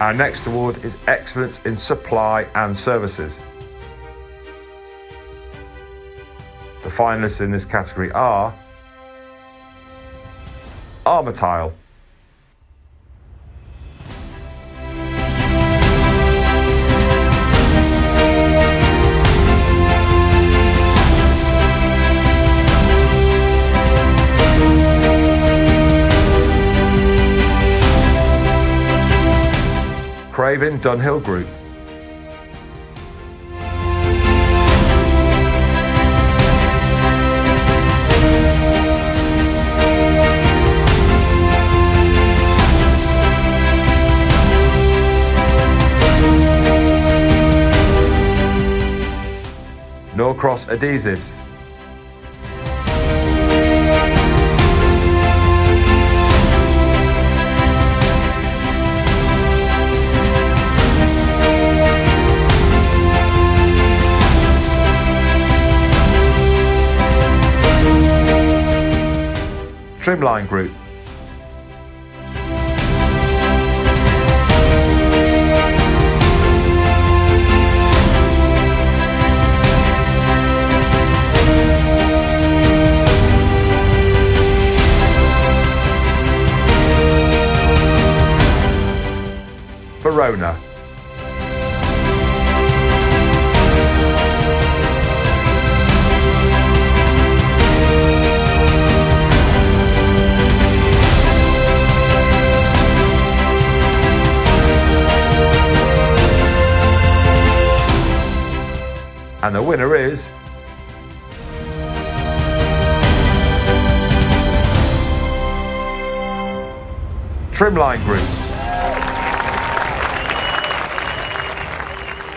Our next award is Excellence in Supply and Services. The finalists in this category are Armatile, Craven Dunnill Group. Norcross Adhesives. Trimline Group. Verona. And the winner is Trimline Group.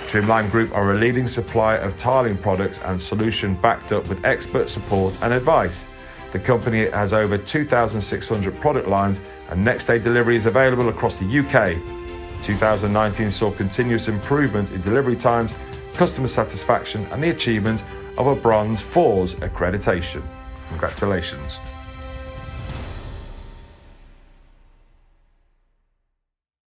Trimline Group are a leading supplier of tiling products and solution backed up with expert support and advice. The company has over 2,600 product lines and next day delivery is available across the UK. 2019 saw continuous improvement in delivery times, customer satisfaction, and the achievement of a Bronze FORS accreditation. Congratulations.